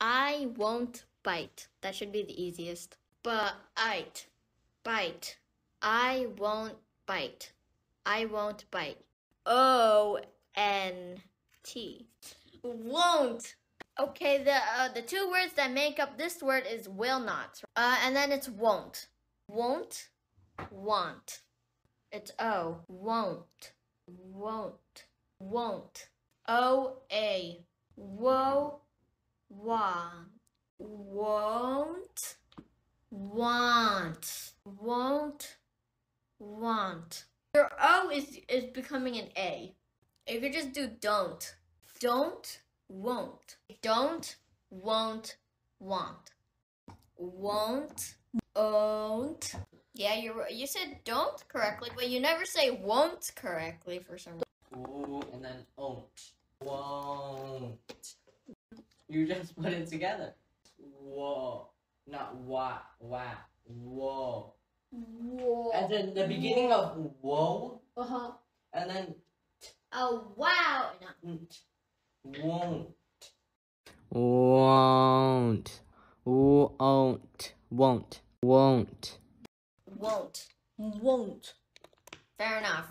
I won't bite. That should be the easiest. Bite. Bite. I won't bite. I won't bite. O N T. Won't. Okay, the uh, the two words that make up this word is will not. Uh, and then it's won't. Won't. Want. It's O. Won't. Won't. Won't. O A. Whoa. Want. Won't. Want. Won't. Want. Your O is is becoming an A. If you just do don't. Don't. Won't. Don't. Won't. Want. Won't. Won't. Yeah, you you said don't correctly, but you never say won't correctly for some reason. And then won't. Won't. You just put it together. Whoa. Not wah, wah. Whoa. Whoa. And then the beginning of whoa, Uh huh. and then Oh wow. No. nt. won't. Won't. Won't. Won't. Won't. Won't. Won't. Fair enough.